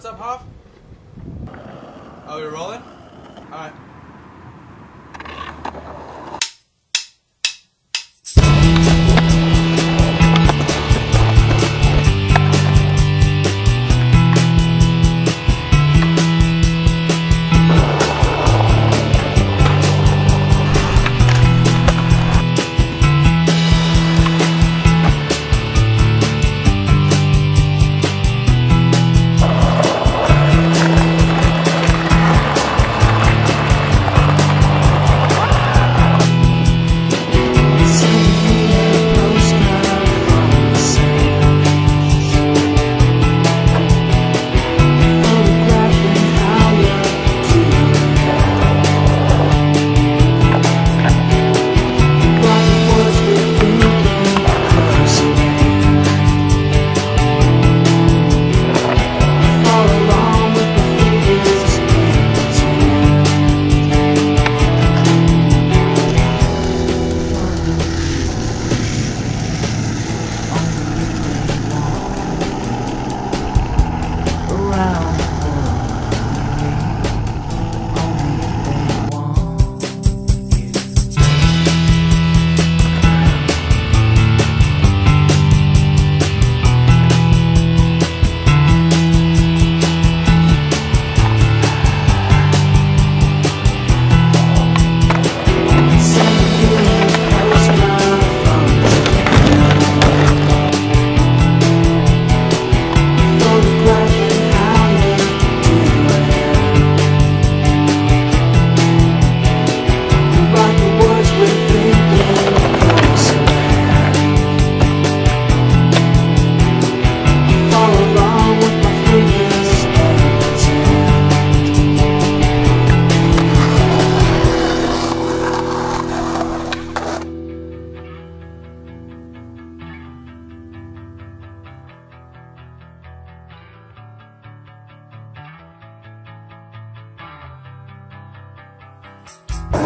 What's up, Hoff? Oh, you're rolling? Alright. now. Bye.